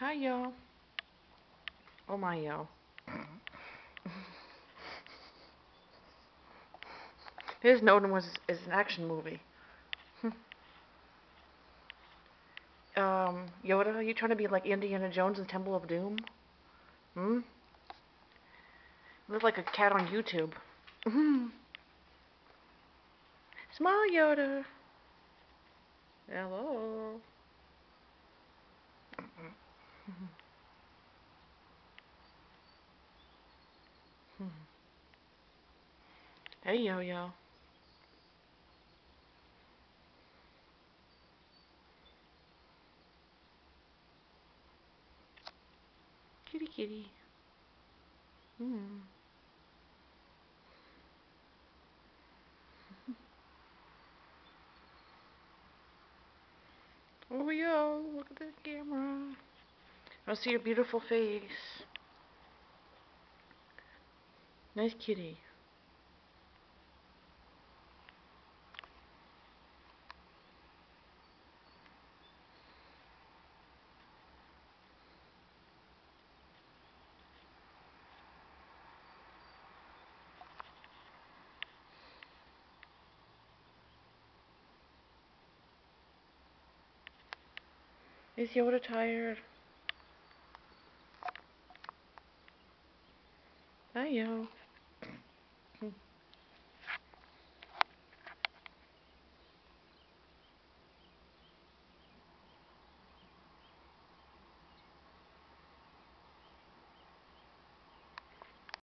Hi, y'all. Oh, my, yo. His Snowden was is an action movie. um, Yoda, are you trying to be like Indiana Jones in Temple of Doom? Hmm? You look like a cat on YouTube. Small Yoda. Hello. Hey, yo yo. Kitty kitty. Hmm. Oh yo, look at the camera. I see your beautiful face. Nice kitty. Is Yoda tired? Hi, yo.